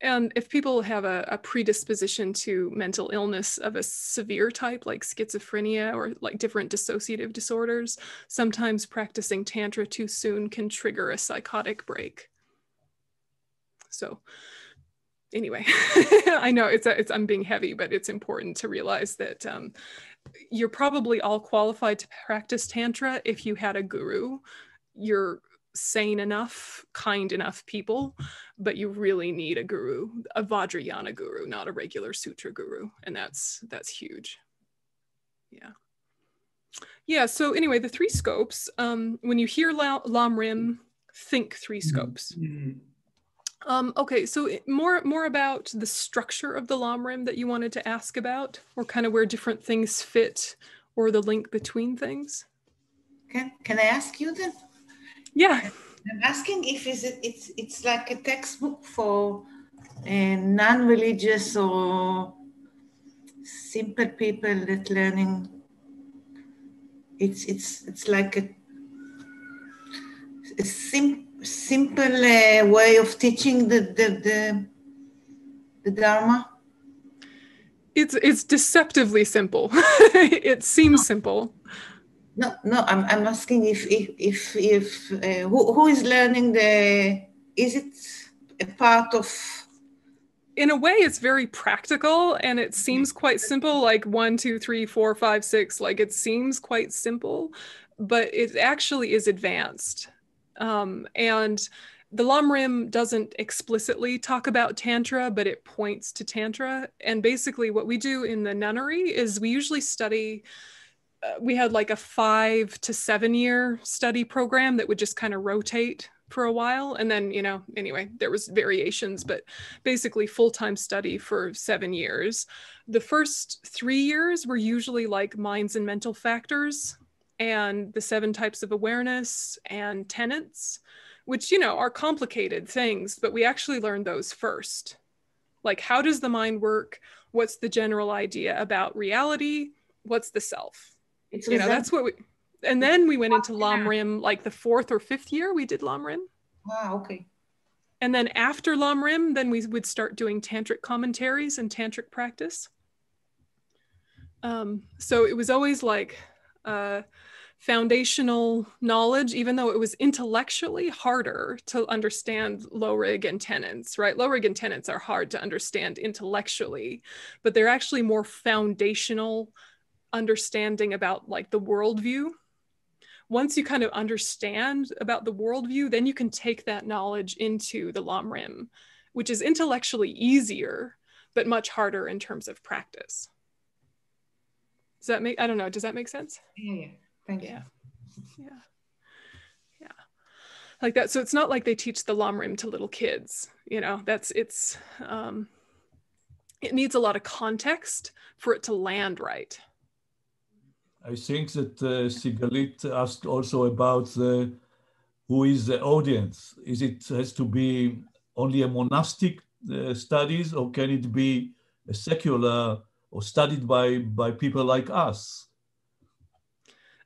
And if people have a, a, predisposition to mental illness of a severe type, like schizophrenia or like different dissociative disorders, sometimes practicing Tantra too soon can trigger a psychotic break. So, anyway, I know it's, a, it's, I'm being heavy, but it's important to realize that um, you're probably all qualified to practice Tantra if you had a guru. You're sane enough, kind enough people, but you really need a guru, a Vajrayana guru, not a regular sutra guru, and that's that's huge. Yeah. Yeah. So anyway, the three scopes. Um, when you hear La- Lam Rim, think three scopes. Mm-hmm. Um, okay, so more more about the structure of the Lam Rim that you wanted to ask about, or kind of where different things fit, or the link between things. Can Can I ask you then? Yeah. I'm asking if is it it's it's like a textbook for uh, non-religious or simple people that learning. It's it's it's like a, a sim, simple uh, way of teaching the the the, the Dharma. It's it's deceptively simple. it seems simple. No, no. I'm, I'm asking if if if, if uh, who who is learning the? Is it a part of? In a way, it's very practical, and it seems quite simple. Like one, two, three, four, five, six. Like it seems quite simple, but it actually is advanced, um, and the Lam Rim doesn't explicitly talk about Tantra, but it points to Tantra. And basically, what we do in the nunnery is we usually study Uh, we had like a five to seven year study program that would just kind of rotate for a while. And then you know anyway there was variations but basically full-time study for seven years. The first three years were usually like minds and mental factors and the seven types of awareness and tenets which you know are complicated things but we actually learned those first. Like how does the mind work? What's the general idea about reality? What's the self it's you know that's what we and then we went into Lam Rim like the fourth or fifth year we did Lam Rim. Wow, okay. And then after Lam Rim, then we would start doing tantric commentaries and tantric practice. Um, so it was always like uh, foundational knowledge, even though it was intellectually harder to understand Lorig and tenants, right? Lorig and tenants are hard to understand intellectually, but they're actually more foundational understanding about like the worldview. Once you kind of understand about the worldview then you can take that knowledge into the lam rim which is intellectually easier but much harder in terms of practice. Does that make i don't know does that make sense? Yeah yeah thank you. Yeah. Yeah. Yeah. Like that so it's not like they teach the lam rim to little kids you know? That's it's um it needs a lot of context for it to land right I think that uh, Sigalit asked also about who is the audience. Is it has to be only a monastic uh, studies, or can it be a secular or studied by by people like us?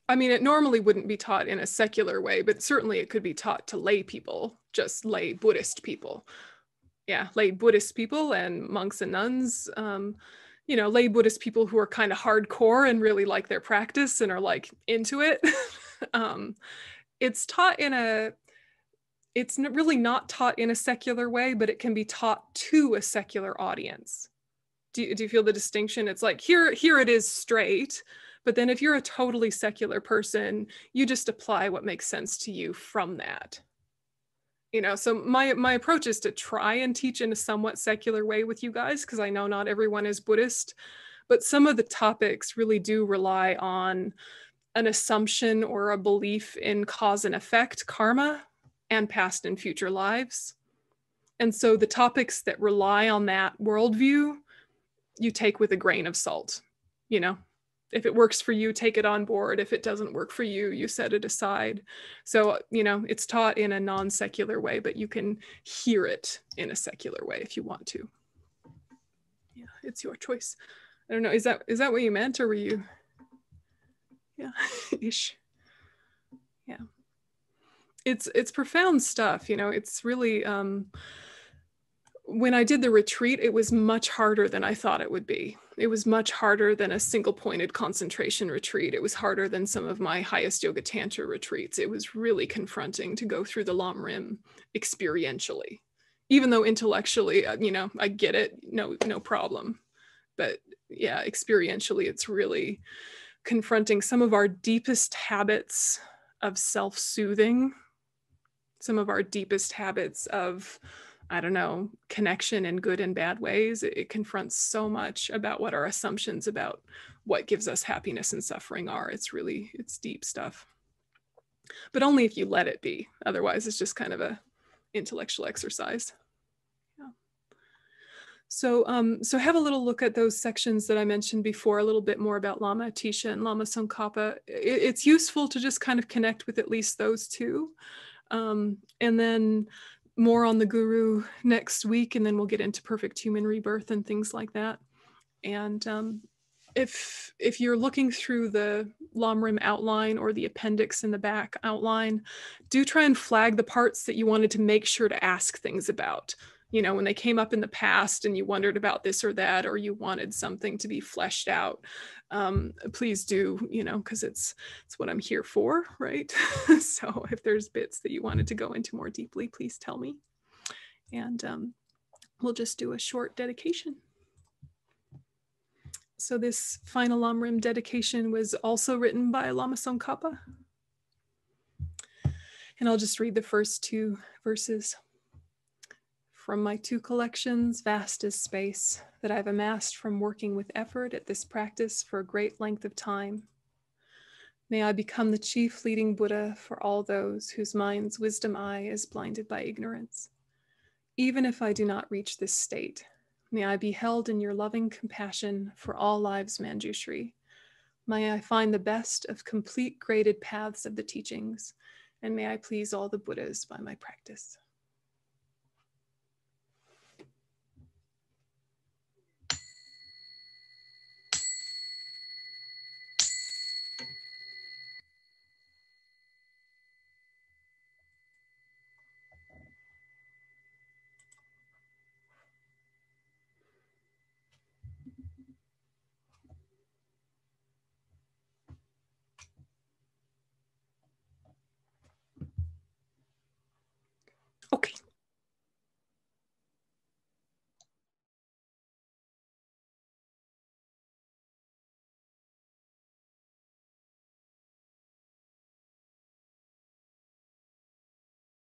I mean, it normally wouldn't be taught in a secular way, but certainly it could be taught to lay people, just lay Buddhist people. Yeah, lay Buddhist people and monks and nuns. Um, you know lay buddhist people who are kind of hardcore and really like their practice and are like into it. Um, it's taught in a it's really not taught in a secular way but it can be taught to a secular audience. Do you, do you feel the distinction? It's like here here it is straight But then if you're a totally secular person, you just apply what makes sense to you from that. You know, so my my approach is to try and teach in a somewhat secular way with you guys because I know not everyone is Buddhist, but some of the topics really do rely on an assumption or a belief in cause and effect, karma, and past and future lives. And so the topics that rely on that worldview, you take with a grain of salt. You know, if it works for you, take it on board. If it doesn't work for you, you set it aside. So, you know, it's taught in a non secular way, but you can hear it in a secular way if you want to. Yeah, it's your choice. I don't know. Is that is that what you meant, or were you? Yeah, ish. Yeah, it's it's profound stuff. You know, it's really. Um, when I did the retreat, it was much harder than I thought it would be. It was much harder than a single pointed concentration retreat. It was harder than some of my highest yoga tantra retreats. It was really confronting to go through the Lam Rim experientially, even though intellectually, uh, you know, I get it, no, no problem. But yeah, experientially, it's really confronting some of our deepest habits of self soothing, some of our deepest habits of, I don't know, connection in good and bad ways. It, it, confronts so much about what our assumptions about what gives us happiness and suffering are. It's really, it's deep stuff. But only if you let it be. Otherwise, it's just kind of a intellectual exercise. So, um, so have a little look at those sections that I mentioned before, a little bit more about Lama Atisha and Lama Tsongkhapa. It, it's useful to just kind of connect with at least those two. Um, and then more on the guru next week, and then we'll get into perfect human rebirth and things like that. And um, if if you're looking through the Lam Rim outline or the appendix in the back outline, do try and flag the parts that you wanted to make sure to ask things about you know, when they came up in the past and you wondered about this or that, or you wanted something to be fleshed out, um, please do, you know, because it's it's what I'm here for, right? so if there's bits that you wanted to go into more deeply, please tell me. And um, we'll just do a short dedication. So this final Lamrim dedication was also written by Lama Tsongkhapa. And I'll just read the first two verses. From my two collections, vast is space, that I've amassed from working with effort at this practice for a great length of time. May I become the chief leading Buddha for all those whose mind's wisdom eye is blinded by ignorance. Even if I do not reach this state, may I be held in your loving compassion for all lives Manjushri. May I find the best of complete graded paths of the teachings, and may I please all the Buddhas by my practice.